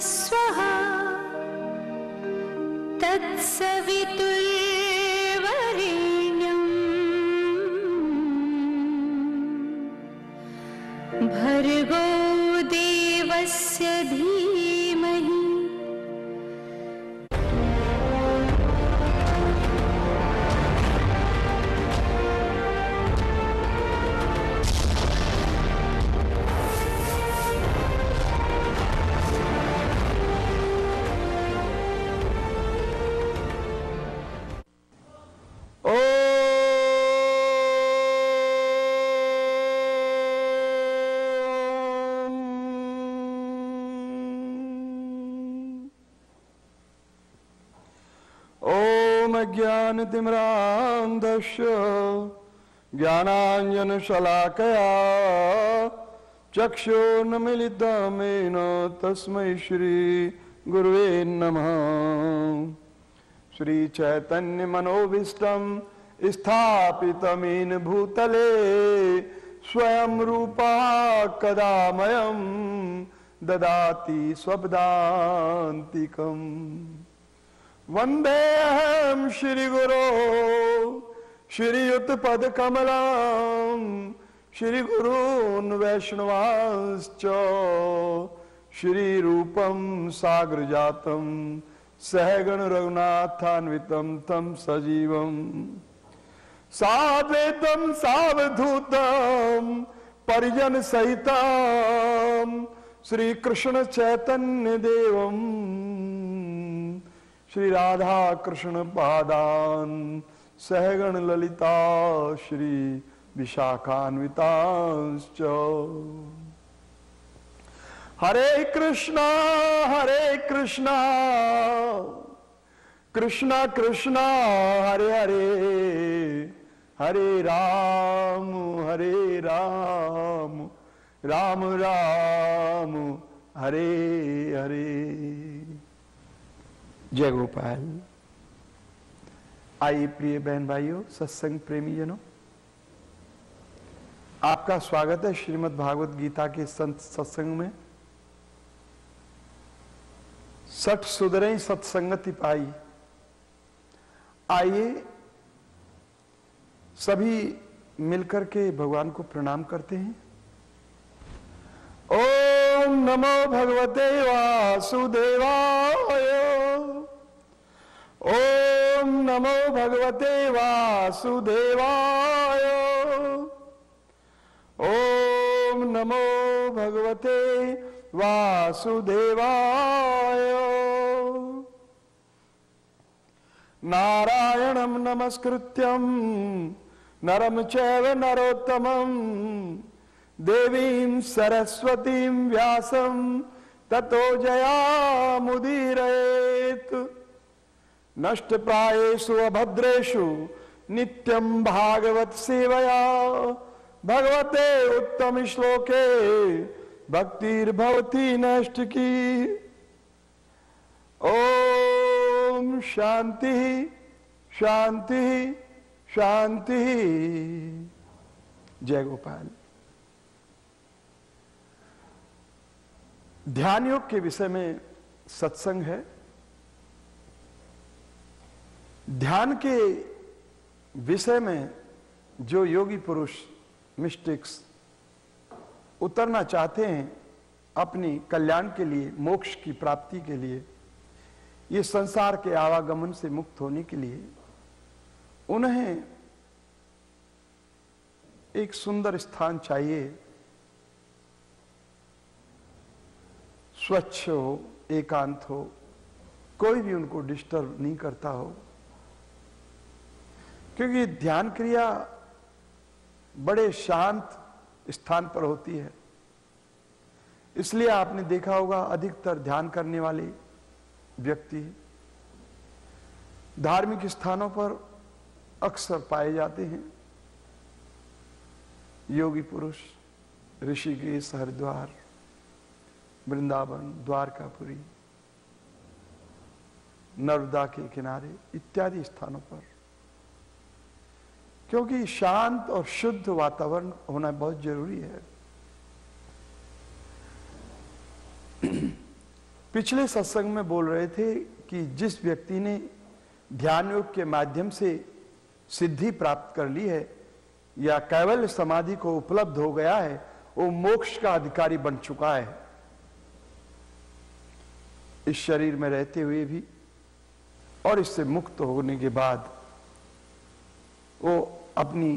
स्वः तत्सवितु ज्ञानतिम्रान्धस्य ज्ञानाञ्जनशलाकया चक्षुर्नमिलितमेन तस्मै श्रीगुरुवे नमः। श्रीचैतन्यमनोभीष्टं स्थापितमेन भूतले स्वयं रूपा कदा मयं ददाति स्वपदान्तिकम् वन्देऽहं श्रीगुरो श्रीयुतपदकमलां श्रीगुरून् वैष्णवांश्च श्रीरूपं सागरजातं सहगण रघुनाथान्वितं तम सजीवम् साद्वैतं सावधूतं, परिजन सहितं श्रीकृष्ण चैतन्य देवम् श्री राधा कृष्ण पादान, सहगण ललिता श्री विशाखान्वितांश्च। हरे कृष्णा हरे कृष्णा कृष्णा कृष्णा, हरे हरे हरे राम हरे राम राम राम, हरे हरे। जय गोपाल आइए प्रिय बहन भाइयों, सत्संग प्रेमी जनों, आपका स्वागत है श्रीमद् भागवत गीता के संत सत्संग में। सठ सुधरे सत्संगति पाई। आइए सभी मिलकर के भगवान को प्रणाम करते हैं। ओम नमो भगवते वासुदेवाय। ओम नमो भगवते वासुदेवाय। ओम नमो भगवते वासुदेवाय। नारायणं नमस्कृत्यं, नरं चैव देवीं सरस्वतीं व्यासं, ततो जयामुदीरयेत्। नष्टप्रायेषु अभद्रेशु नित्यं भागवत सेवया। भगवते उत्तम श्लोके भक्तिर्भवती नष्ट की ओम शांति शांति शांति। जय गोपाल। ध्यान योग के विषय में सत्संग है। ध्यान के विषय में जो योगी पुरुष मिस्टिक्स उतरना चाहते हैं अपनी कल्याण के लिए, मोक्ष की प्राप्ति के लिए, ये संसार के आवागमन से मुक्त होने के लिए, उन्हें एक सुंदर स्थान चाहिए। स्वच्छ हो, एकांत हो, कोई भी उनको डिस्टर्ब नहीं करता हो। क्योंकि ध्यान क्रिया बड़े शांत स्थान पर होती है। इसलिए आपने देखा होगा अधिकतर ध्यान करने वाले व्यक्ति धार्मिक स्थानों पर अक्सर पाए जाते हैं। योगी पुरुष, ऋषिकेश, हरिद्वार, वृंदावन, द्वारकापुरी, नर्मदा के किनारे इत्यादि स्थानों पर क्योंकि शांत और शुद्ध वातावरण होना बहुत ज़रूरी है। पिछले सत्संग में बोल रहे थे कि जिस व्यक्ति ने ध्यान योग के माध्यम से सिद्धि प्राप्त कर ली है या कैवल्य समाधि को उपलब्ध हो गया है, वो मोक्ष का अधिकारी बन चुका है। इस शरीर में रहते हुए भी और इससे मुक्त होने के बाद वो अपनी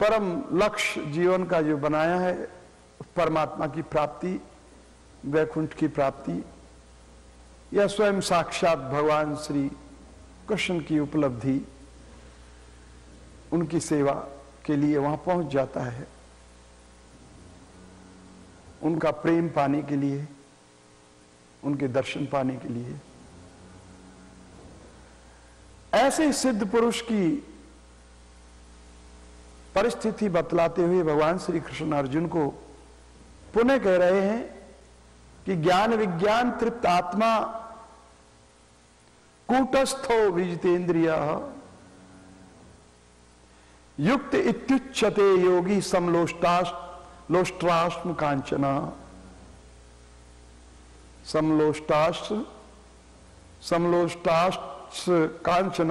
परम लक्ष्य जीवन का जो बनाया है, परमात्मा की प्राप्ति, वैकुंठ की प्राप्ति, या स्वयं साक्षात भगवान श्री कृष्ण की उपलब्धि, उनकी सेवा के लिए वहाँ पहुँच जाता है। उनका प्रेम पाने के लिए, उनके दर्शन पाने के लिए ऐसे सिद्ध पुरुष की परिस्थिति बतलाते हुए भगवान श्री कृष्ण अर्जुन को पुनः कह रहे हैं कि ज्ञान विज्ञान तृप्त आत्मा कूटस्थो विजितेन्द्रिय युक्त इत्युच्यते योगी समलोष्टाष्ट लोष्ट्राष्ट्र कांचना। समलोष्टाष्ट्र समलोष्टाष्ट्र कांचन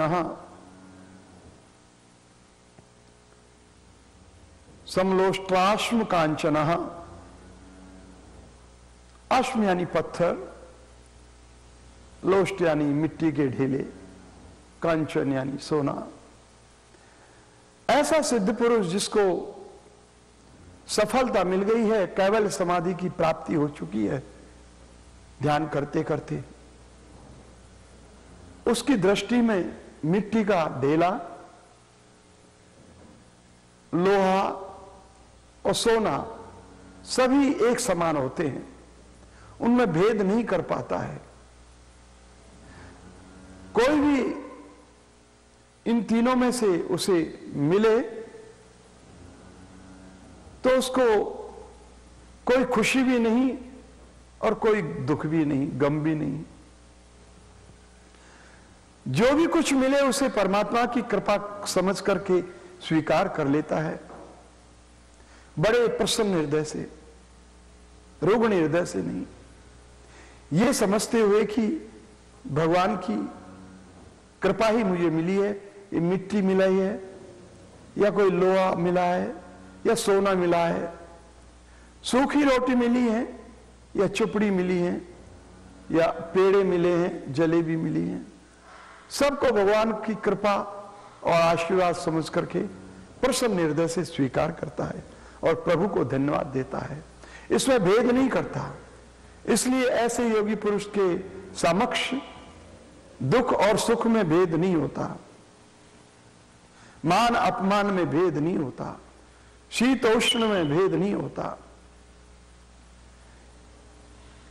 समलोष्ट्राश्म कांचन अश्म यानी पत्थर, लोष्ट यानी मिट्टी के ढेले कांचन यानी सोना। ऐसा सिद्ध पुरुष जिसको सफलता मिल गई है, केवल समाधि की प्राप्ति हो चुकी है, ध्यान करते करते उसकी दृष्टि में मिट्टी का ढेला, लोहा और सोना सभी एक समान होते हैं। उनमें भेद नहीं कर पाता है। कोई भी इन तीनों में से उसे मिले तो उसको कोई खुशी भी नहीं और कोई दुख भी नहीं, गम भी नहीं। जो भी कुछ मिले उसे परमात्मा की कृपा समझ करके स्वीकार कर लेता है। बड़े प्रसन्न हृदय से, रुग्ण हृदय से नहीं। ये समझते हुए कि भगवान की कृपा ही मुझे मिली है, ये मिट्टी मिलाई है, या कोई लोहा मिला है, या सोना मिला है, सूखी रोटी मिली है, या चुपड़ी मिली है, या पेड़े मिले हैं, जलेबी मिली हैं। सबको भगवान की कृपा और आशीर्वाद समझ करके प्रसन्न निर्दय से स्वीकार करता है और प्रभु को धन्यवाद देता है। इसमें भेद नहीं करता। इसलिए ऐसे योगी पुरुष के समक्ष दुख और सुख में भेद नहीं होता। मान अपमान में भेद नहीं होता। शीतोष्ण में भेद नहीं होता।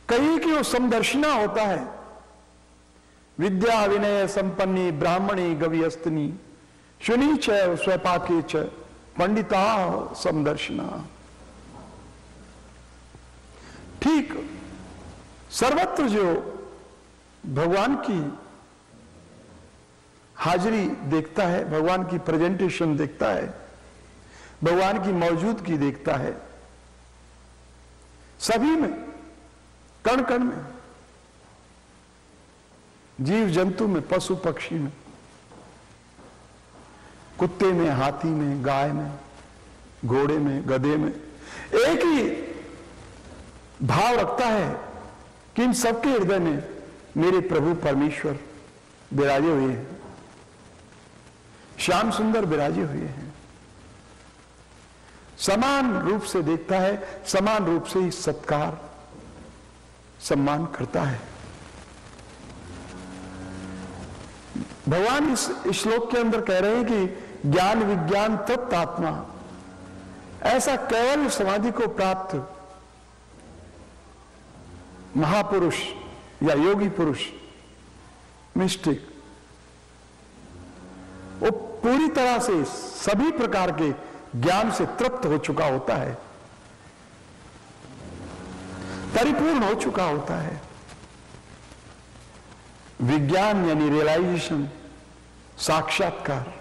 कहीं की वो समदर्शना होता है विद्या विनय संपन्नी, ब्राह्मणी गवियस्तनी, शुनी च, स्वपाके च, पंडिता समदर्शना। ठीक सर्वत्र जो भगवान की हाजिरी देखता है, भगवान की प्रेजेंटेशन देखता है, भगवान की मौजूदगी देखता है, सभी में कण कण में जीव जंतु में पशु पक्षी में, कुत्ते में, हाथी में, गाय में, घोड़े में, गधे में, एक ही भाव रखता है कि इन सबके हृदय में मेरे प्रभु परमेश्वर विराजे हुए हैं। श्याम सुंदर विराजे हुए हैं। समान रूप से देखता है, समान रूप से ही सत्कार, सम्मान करता है। भगवान इस श्लोक के अंदर कह रहे हैं कि ज्ञान विज्ञान तत्त आत्मा। ऐसा केवल समाधि को प्राप्त महापुरुष या योगी पुरुष मिस्टिक वो पूरी तरह से सभी प्रकार के ज्ञान से तृप्त हो चुका होता है। परिपूर्ण हो चुका होता है। विज्ञान यानी रियलाइजेशन साक्षात्कार।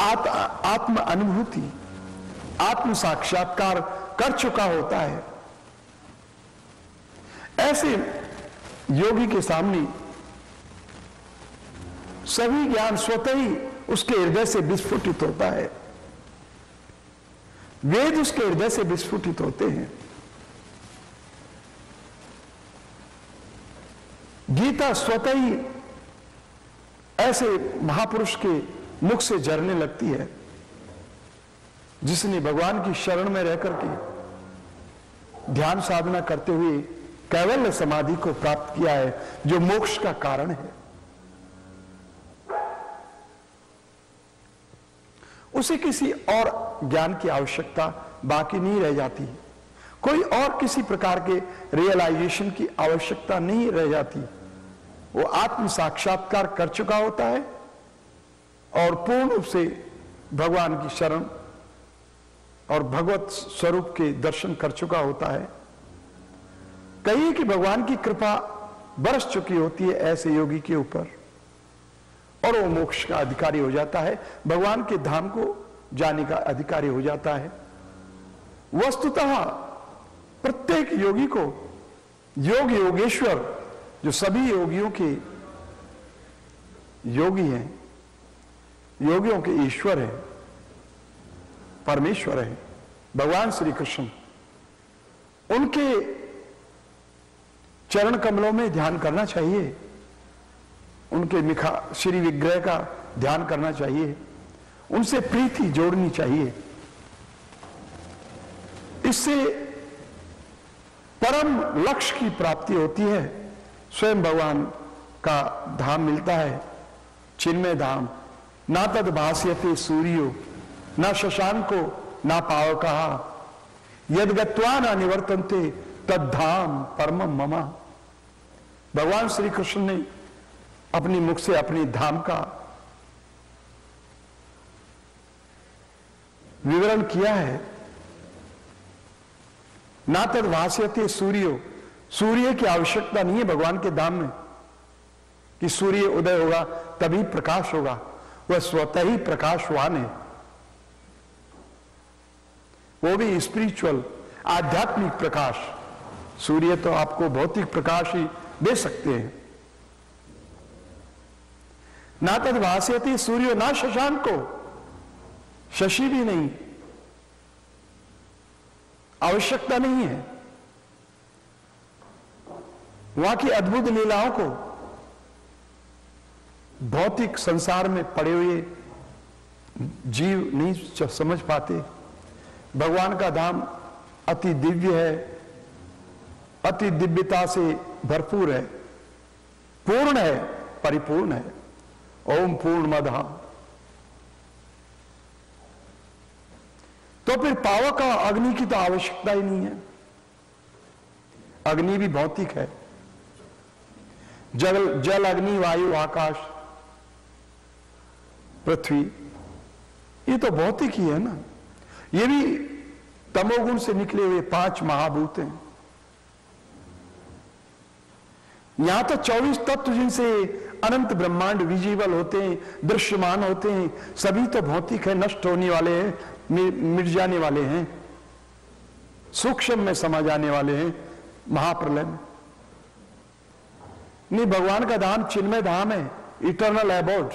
आत, आत्म अनुभूति आत्म साक्षात्कार कर चुका होता है। ऐसे योगी के सामने सभी ज्ञान स्वतः ही उसके हृदय से विस्फुटित होता है। वेद उसके हृदय से विस्फुटित होते हैं। गीता स्वतः ही ऐसे महापुरुष के मुख से झरने लगती है, जिसने भगवान की शरण में रहकर के ध्यान साधना करते हुए कैवल्य समाधि को प्राप्त किया है, जो मोक्ष का कारण है। उसे किसी और ज्ञान की आवश्यकता बाकी नहीं रह जाती कोई और किसी प्रकार के रियलाइजेशन की आवश्यकता नहीं रह जाती। वो आत्म साक्षात्कार कर चुका होता है और पूर्ण रूप से भगवान की शरण और भगवत स्वरूप के दर्शन कर चुका होता है। कहिए कि भगवान की कृपा बरस चुकी होती है ऐसे योगी के ऊपर और वो मोक्ष का अधिकारी हो जाता है। भगवान के धाम को जाने का अधिकारी हो जाता है। वस्तुतः प्रत्येक योगी को योग योगेश्वर जो सभी योगियों के योगी हैं, योगियों के ईश्वर हैं, परमेश्वर हैं, भगवान श्री कृष्ण, उनके चरण कमलों में ध्यान करना चाहिए। उनके मिखा श्री विग्रह का ध्यान करना चाहिए। उनसे प्रीति जोड़नी चाहिए। इससे परम लक्ष्य की प्राप्ति होती है। स्वयं भगवान का धाम मिलता है, चिन्मय धाम। ना तद भाष्यते सूर्यो, ना शशांको, ना पाव कहा यद गत्वा ना निवर्तनते, तद धाम परम ममा। भगवान श्री कृष्ण ने अपनी मुख से अपनी धाम का विवरण किया है। ना तद भाष्यते सूर्यो सूर्य की आवश्यकता नहीं है भगवान के धाम में कि सूर्य उदय होगा, तभी प्रकाश होगा। वह स्वतः ही प्रकाशवान है। वो भी स्पिरिचुअल आध्यात्मिक प्रकाश। सूर्य तो आपको भौतिक प्रकाश ही दे सकते हैं। ना तद भाष्यति सूर्य, ना शशांक। को शशि भी नहीं। आवश्यकता नहीं है। वहाँ की अद्भुत लीलाओं को भौतिक संसार में पड़े हुए जीव नहीं समझ पाते। भगवान का धाम अति दिव्य है, अति दिव्यता से भरपूर है, पूर्ण है, परिपूर्ण है। ओम पूर्ण मधा तो फिर पावक का अग्नि की तो आवश्यकता ही नहीं है। अग्नि भी भौतिक है। जल जल, अग्नि, वायु, आकाश, पृथ्वी, ये तो भौतिक ही है ना। ये भी तमोगुण से निकले हुए पाँच महाभूत हैं। यहाँ तो 24 तत्व जिनसे अनंत ब्रह्मांड विजिबल होते हैं, दृश्यमान होते हैं, सभी तो भौतिक है, नष्ट होने वाले हैं मिट जाने वाले हैं, सूक्ष्म में समा जाने वाले हैं, महाप्रलय में। नहीं, भगवान का धाम चिन्मय धाम है इटरनल एबोर्ड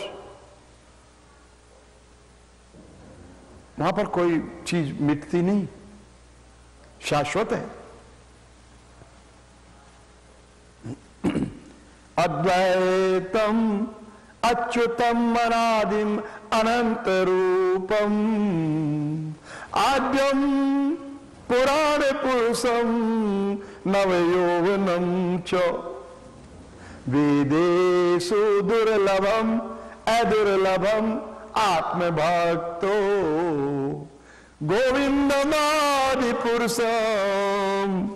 वहाँ पर कोई चीज़ मिटती नहीं, शाश्वत है। अद्वैतम, अच्युतम, अनादिम, अनंत रूपम। आद्यम, पुराण पुरुषम नवयौवनम च। वेदेशु दुर्लभम, अदुर्लभम, आत्मभक्तो। गोविंदमादि पुरुषम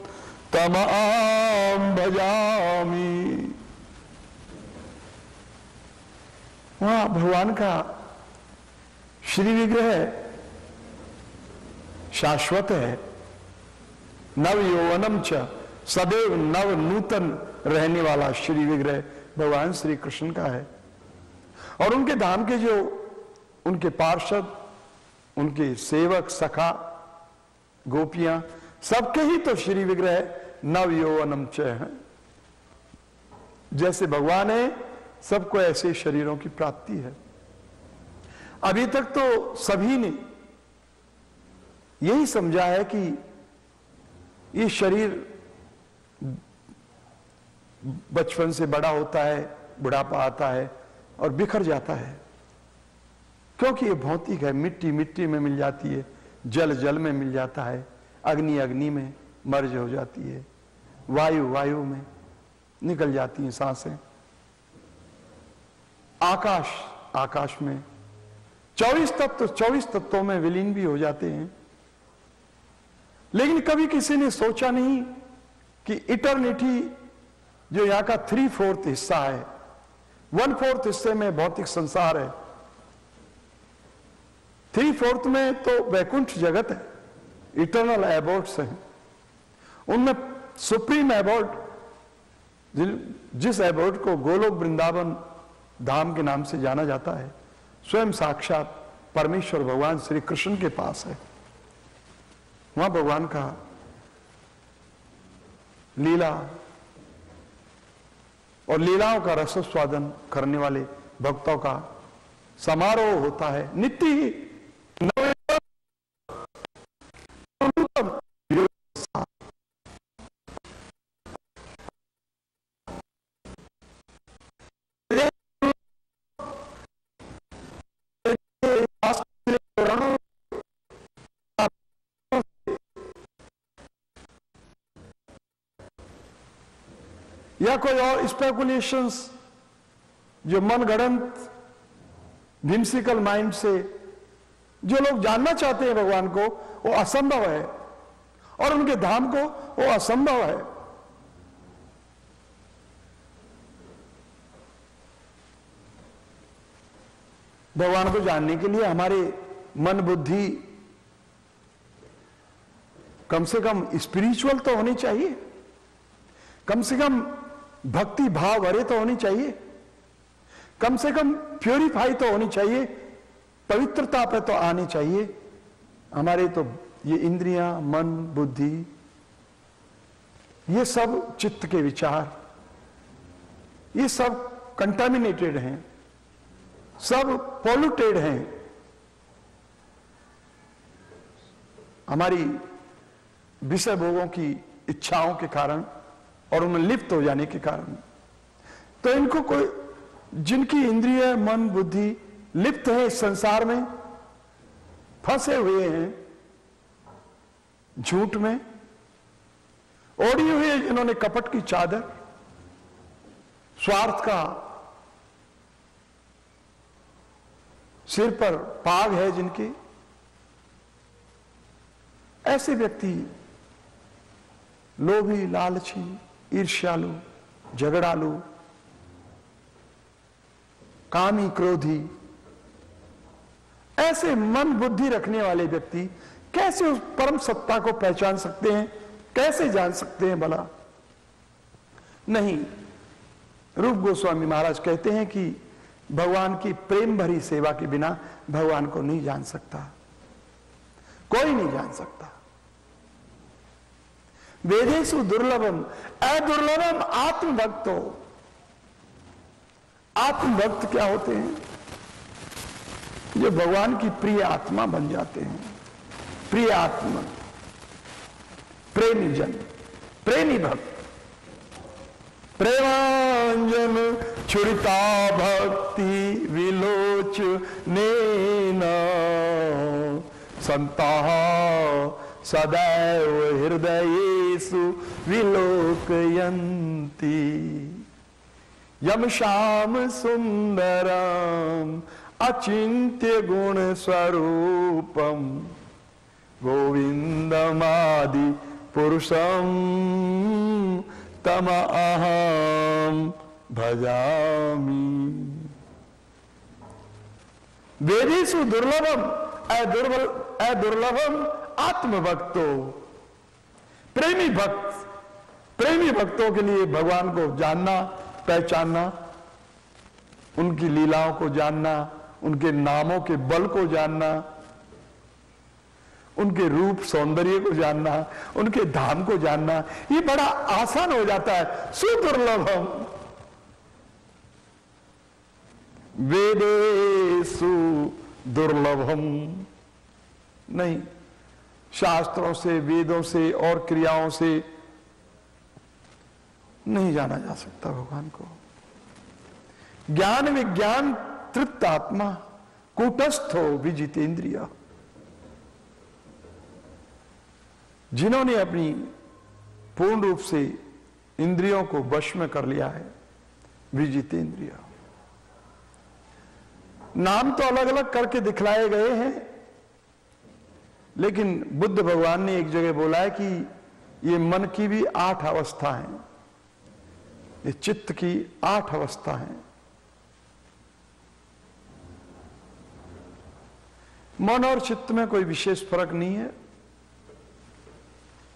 तम आम भजामी। वहाँ भगवान का श्री विग्रह शाश्वत है। नव यौवनम च सदैव नव नूतन रहने वाला श्री विग्रह भगवान श्री कृष्ण का है। और उनके धाम के जो उनके पार्षद, उनके सेवक, सखा, गोपियाँ, सबके ही तो श्री विग्रह नव यौवनम च है। जैसे भगवान है, सबको ऐसे शरीरों की प्राप्ति है। अभी तक तो सभी ने यही समझा है कि ये शरीर बचपन से बड़ा होता है, बुढ़ापा आता है और बिखर जाता है। क्योंकि ये भौतिक है, मिट्टी मिट्टी में मिल जाती है, जल जल में मिल जाता है, अग्नि अग्नि में मर्ज हो जाती है, वायु वायु में निकल जाती हैं साँसें। आकाश आकाश में चौबीस तत्व, चौबीस तत्वों में विलीन भी हो जाते हैं। लेकिन कभी किसी ने सोचा नहीं कि इटर्निटी जो यहाँ का थ्री फोर्थ हिस्सा है। वन फोर्थ हिस्से में भौतिक संसार है। थ्री फोर्थ में तो वैकुंठ जगत है। इटर्नल एबोर्ड्स हैं। उनमें सुप्रीम एबोर्ड जिस एबोर्ड को गोलोक वृंदावन धाम के नाम से जाना जाता है, स्वयं साक्षात परमेश्वर भगवान श्री कृष्ण के पास है। वहाँ भगवान का लीला और लीलाओं का रसोस्वादन करने वाले भक्तों का समारोह होता है। नित्य ही या स्पेकुलेशंस जो मनगढ़ंत विम्सिकल माइंड से, जो लोग जानना चाहते हैं भगवान को, वो असंभव है। और उनके धाम को, वो असंभव है। भगवान को जानने के लिए हमारे मन बुद्धि कम से कम स्पिरिचुअल तो होनी चाहिए। कम से कम भक्ति भाव भरे तो होनी चाहिए। कम से कम प्योरीफाई तो होनी चाहिए। पवित्रता पर तो आनी चाहिए। हमारे तो ये इंद्रियाँ, मन, बुद्धि, ये सब चित्त के विचार, ये सब कंटामिनेटेड हैं। सब पॉल्यूटेड हैं। हमारी विषय भोगों की इच्छाओं के कारण और उनमें लिप्त हो जाने के कारण। तो इनको कोई, जिनकी इंद्रिय, मन, बुद्धि लिप्त है इस संसार में, फंसे हुए हैं, झूठ में, ओढ़ी हुई जिन्होंने कपट की चादर, स्वार्थ का सिर पर पाग है जिनके, ऐसे व्यक्ति, लोभी, लालची ईर्ष्यालु, झगड़ालु, कामी क्रोधी। ऐसे मन बुद्धि रखने वाले व्यक्ति कैसे उस परम सत्ता को पहचान सकते हैं? कैसे जान सकते हैं भला? नहीं, रूप गोस्वामी महाराज कहते हैं कि भगवान की प्रेम भरी सेवा के बिना भगवान को नहीं जान सकता। कोई नहीं जान सकता। वेदेशु दुर्लभम। अदुर्लभम आत्मभक्तो। आत्मभक्त क्या होते हैं? जो भगवान की प्रिय आत्मा बन जाते हैं। प्रिय आत्मा। प्रेमी जन प्रेमी भक्त प्रेमांजन छुड़ता भक्ति विलोच ने संता सदैव हृदयेषु विलोकयन्ति। यम श्याम सुंदरम अचिंत्य गुण स्वरूपम गोविंदमादि पुरुषम तम अहम भजामी। वेदेशु दुर्लभम अदुर्बल अदुर्लभम आत्मभक्तो। प्रेमी भक्त, प्रेमी भक्तों के लिए भगवान को जानना, पहचानना, उनकी लीलाओं को जानना, उनके नामों के बल को जानना, उनके रूप सौंदर्य को जानना, उनके धाम को जानना, ये बड़ा आसान हो जाता है। सुदुर्लभम। वेदेशु दुर्लभम। नहीं शास्त्रों से, वेदों से और क्रियाओं से नहीं जाना जा सकता भगवान को। ज्ञान विज्ञान तृप्त आत्मा, कूटस्थ हो विजितेंद्रिया। जिन्होंने अपनी पूर्ण रूप से इंद्रियों को वश में कर लिया है, विजितेंद्रिया। नाम तो अलग अलग करके दिखलाए गए हैं लेकिन बुद्ध भगवान ने एक जगह बोला है कि ये मन की भी आठ अवस्था हैं। ये चित्त की आठ अवस्था हैं। मन और चित्त में कोई विशेष फ़र्क नहीं है।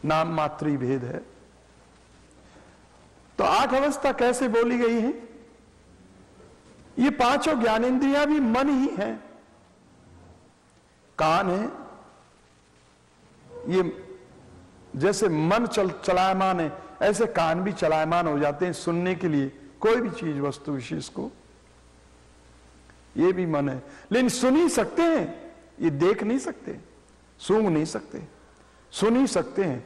नाम मात्री भेद है। तो आठ अवस्था कैसे बोली गई है? ये पाँचों ज्ञानेन्द्रियाँ भी मन ही है। कान है ये जैसे मन चल, चलायमान है, ऐसे कान भी चलायमान हो जाते हैं सुनने के लिए। कोई भी चीज़, वस्तु विशेष को। ये भी मन है। लेकिन सुन ही सकते हैं, ये देख नहीं सकते, सूंघ नहीं सकते, सुन ही सकते हैं।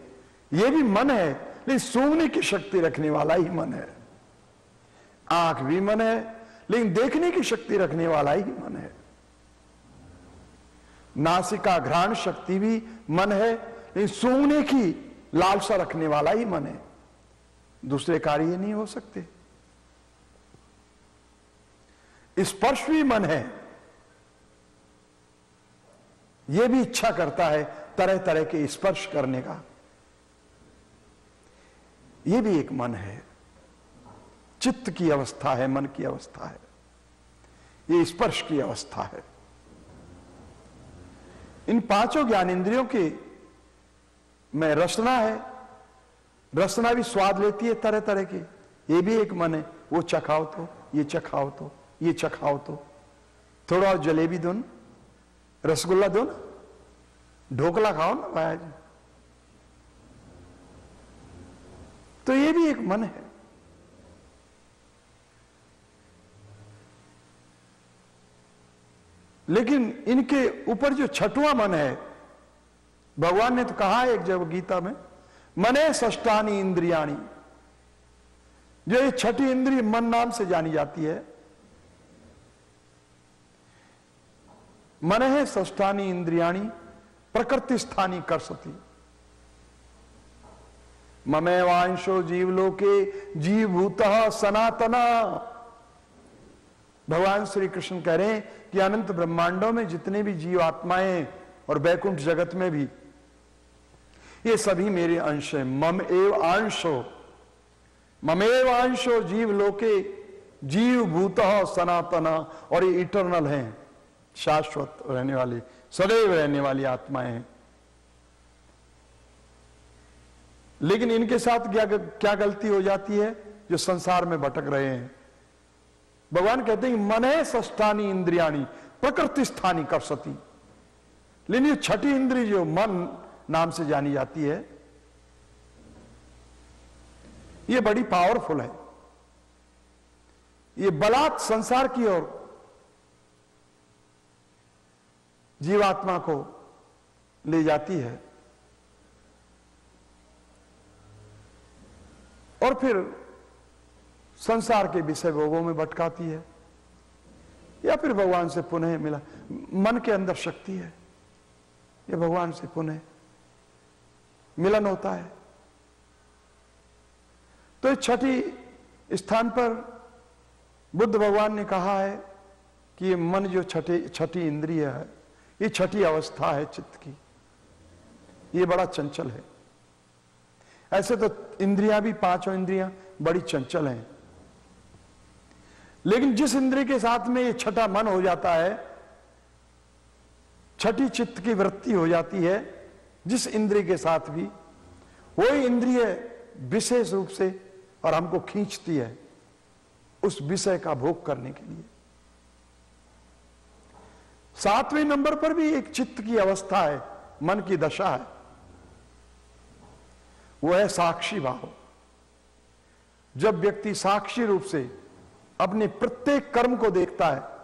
ये भी मन है, लेकिन सूंघने की शक्ति रखने वाला ही मन है। आँख भी मन है, लेकिन देखने की शक्ति रखने वाला ही मन है। नासिका घ्राण शक्ति भी मन है, लेकिन सूंघने की लालसा रखने वाला ही मन है। दूसरे कार्य नहीं हो सकते। स्पर्श भी मन है। यह भी इच्छा करता है तरह तरह के स्पर्श करने का। यह भी एक मन है। चित्त की अवस्था है, मन की अवस्था है। ये स्पर्श की अवस्था है। इन पाँचों ज्ञानेन्द्रियों के में रसना है। रसना भी स्वाद लेती है तरह तरह के। ये भी एक मन है, वो चखाओ तो ये चखाओ तो ये चखाओ तो। थोड़ा और जलेबी दो ना रसगुल्ला दो ना ढोकला खाओ ना भाई। तो ये भी एक मन है। लेकिन इनके ऊपर जो छठवां मन है, भगवान ने तो कहा है एक जब गीता में, मने षष्टानी इंद्रियाणी। जो ये छठी इंद्रिय मन नाम से जानी जाती है, मन है षष्टानी इंद्रियाणी प्रकृति स्थानी कर सती। ममेवांशो जीवलोके, जीवभूत सनातना। भगवान श्री कृष्ण कह रहे हैं कि अनंत ब्रह्मांडों में जितने भी जीव आत्माएँ और बैकुंठ जगत में भी, ये सभी मेरे अंश हैं। मम एव अंशो ममेव अंश हो जीव लोके, जीव भूत सनातना, और ये इटरनल हैं। शाश्वत रहने वाली, सदैव रहने वाली आत्माएँ हैं। लेकिन इनके साथ क्या क्या गलती हो जाती है? जो संसार में भटक रहे हैं। भगवान कहते हैं, मन है सष्टानी इंद्रियाणी, प्रकृति स्थानी कर सती लेकिन ये छठी इंद्री जो मन नाम से जानी जाती है, ये बड़ी पावरफुल है। ये बलात् संसार की ओर, जीवात्मा को ले जाती है। और फिर संसार के विषय भोगों में भटकाती है, या फिर भगवान से पुनः मिला। मन के अंदर शक्ति है, ये भगवान से पुनः मिलन होता है। तो इस छठी स्थान पर बुद्ध भगवान ने कहा है कि ये मन जो छठी छठी इंद्रिय है, ये छठी अवस्था है चित्त की। ये बड़ा चंचल है। ऐसे तो इंद्रियाँ भी पाँचों इंद्रियाँ बड़ी चंचल हैं। लेकिन जिस इंद्रिय के साथ में ये छठा मन हो जाता है छठी चित्त की वृत्ति हो जाती है, जिस इंद्रिय के साथ भी, वही इंद्रिय विशेष रूप से और हमको खींचती है उस विषय का भोग करने के लिए। सातवें नंबर पर भी एक चित्त की अवस्था है, मन की दशा है। वो है साक्षी भाव। जब व्यक्ति साक्षी रूप से अपने प्रत्येक कर्म को देखता है।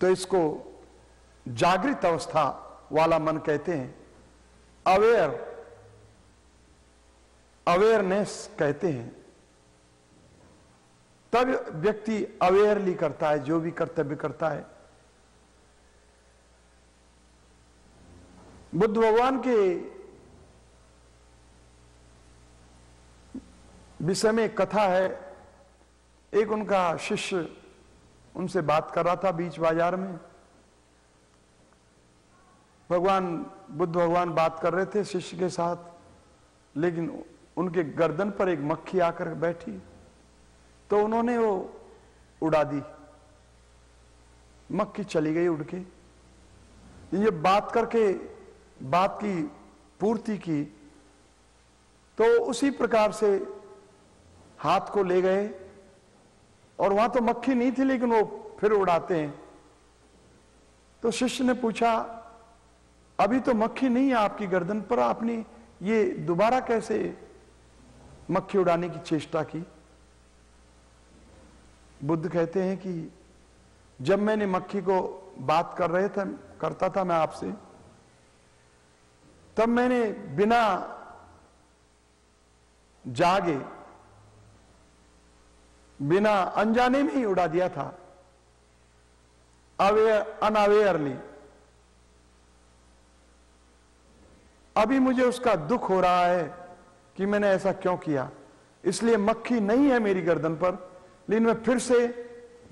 तो इसको जागृत अवस्था वाला मन कहते हैं। अवेयर अवेयरनेस कहते हैं। तब व्यक्ति अवेयरली करता है, जो भी कर्तव्य करता है। बुद्ध भगवान के विषय में कथा है। एक उनका शिष्य उनसे बात कर रहा था बीच बाज़ार में। भगवान, बुद्ध भगवान बात कर रहे थे शिष्य के साथ, लेकिन उनके गर्दन पर एक मक्खी आकर बैठी। तो उन्होंने वो उड़ा दी। मक्खी चली गई उड़ के। ये बात करके, बात की पूर्ति की। तो उसी प्रकार से हाथ को ले गए और वहाँ तो मक्खी नहीं थी, लेकिन वो फिर उड़ाते हैं। तो शिष्य ने पूछा, अभी तो मक्खी नहीं है आपकी गर्दन पर, आपने ये दोबारा कैसे मक्खी उड़ाने की चेष्टा की? बुद्ध कहते हैं कि, जब मैंने मक्खी को बात कर रहे थे, करता था मैं आपसे, तब मैंने बिना जागे बिना अनजाने में ही उड़ा दिया था। अवेयर अनअवेयरली अभी मुझे उसका दुख हो रहा है कि मैंने ऐसा क्यों किया। इसलिए मक्खी नहीं है मेरी गर्दन पर लेकिन मैं फिर से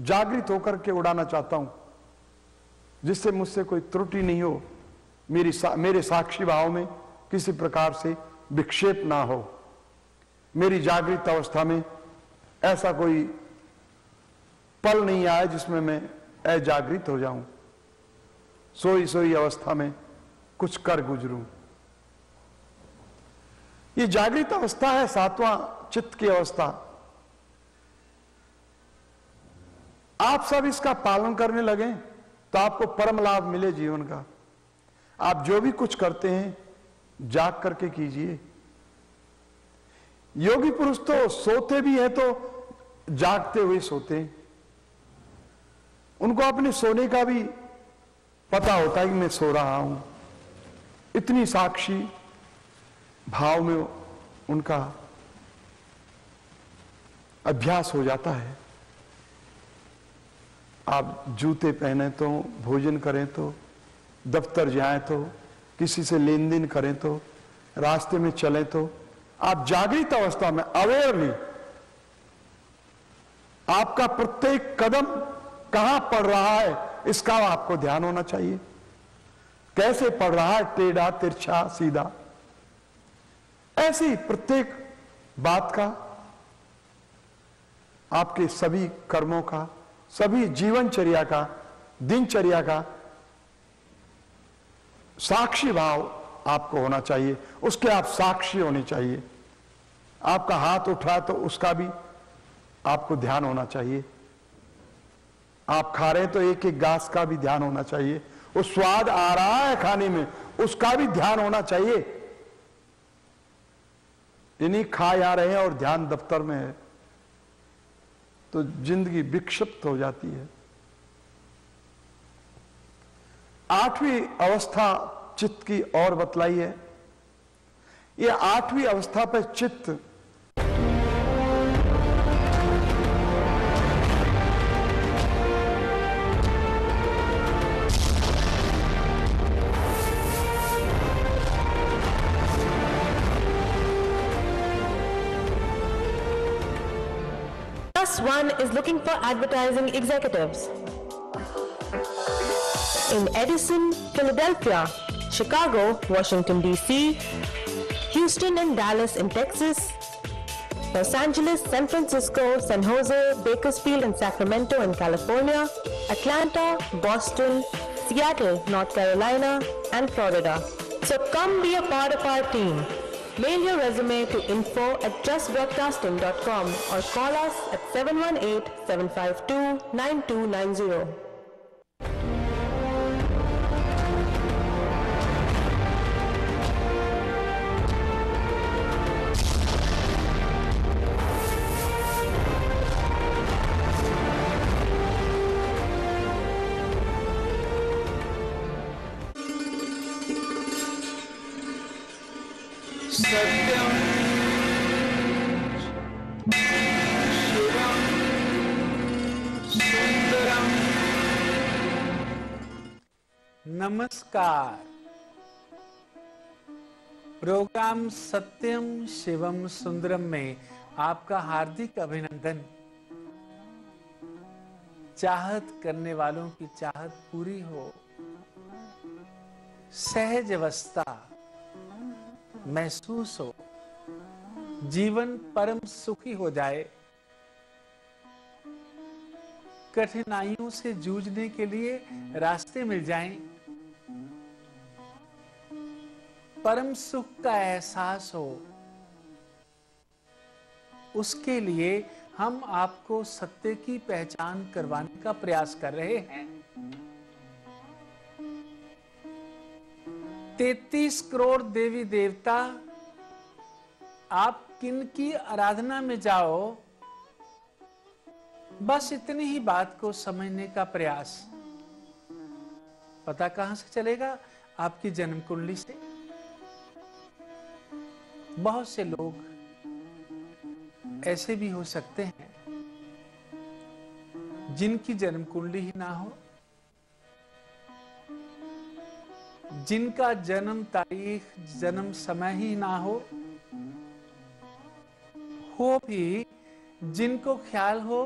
जागृत होकर के उड़ाना चाहता हूँ जिससे मुझसे कोई त्रुटि नहीं हो मेरी सा, मेरे साक्षी भाव में किसी प्रकार से विक्षेप ना हो। मेरी जागृत अवस्था में ऐसा कोई पल नहीं आया जिसमें मैं अजागृत हो जाऊँ। सोई सोई अवस्था में कुछ कर गुजरूं। ये जागृत अवस्था है, सातवां चित्त की अवस्था। आप सब इसका पालन करने लगे तो आपको परम लाभ मिले जीवन का। आप जो भी कुछ करते हैं, जाग करके कीजिए। योगी पुरुष तो सोते भी है तो जागते हुए सोते उनको अपने सोने का भी पता होता है कि मैं सो रहा हूँ। इतनी साक्षी भाव में उनका अभ्यास हो जाता है। आप जूते पहने तो भोजन करें तो दफ्तर जाए तो किसी से लेन देन करें तो रास्ते में चलें तो आप जागृत अवस्था में अवेयरली आपका प्रत्येक कदम कहाँ पड़ रहा है, इसका आपको ध्यान होना चाहिए। कैसे पड़ रहा है टेढ़ा तिरछा सीधा? ऐसी प्रत्येक बात का, आपके सभी कर्मों का, सभी जीवनचर्या का, दिनचर्या का साक्षी भाव आपको होना चाहिए। उसके आप साक्षी होने चाहिए। आपका हाथ उठा तो उसका भी आपको ध्यान होना चाहिए। आप खा रहे हैं तो एक एक घास का भी ध्यान होना चाहिए। वो स्वाद आ रहा है खाने में, उसका भी ध्यान होना चाहिए। इन्हीं खा जा रहे हैं और ध्यान दफ्तर में है तो ज़िंदगी विक्षिप्त हो जाती है। आठवीं अवस्था चित्त की और बतलाई है। ये आठवीं अवस्था पर चित्त Is looking for advertising executives. In Edison, Philadelphia, Chicago, Washington, D.C., Houston and Dallas in Texas, Los Angeles, San Francisco, San Jose, Bakersfield and Sacramento in California, Atlanta, Boston, Seattle, North Carolina, and Florida. So come be a part of our team. Mail your resume to info at justbroadcasting.com or call us at 718-752-9290. नमस्कार। Programme सत्यम शिवम सुंदरम में आपका हार्दिक अभिनंदन। चाहत करने वालों की चाहत पूरी हो। सहज अवस्था महसूस हो। जीवन परम सुखी हो जाए। कठिनाइयों से जूझने के लिए रास्ते मिल जाएँ, परम सुख का एहसास हो, उसके लिए हम आपको सत्य की पहचान करवाने का प्रयास कर रहे हैं। तैतीस करोड़ देवी देवता, आप किन की आराधना में जाओ? बस इतनी ही बात को समझने का प्रयास। पता कहाँ से चलेगा? आपकी जन्म कुंडली से। बहुत से लोग ऐसे भी हो सकते हैं जिनकी जन्म कुंडली ही ना हो, जिनका जन्म तारीख, जन्म समय ही ना हो हो भी जिनको ख्याल हो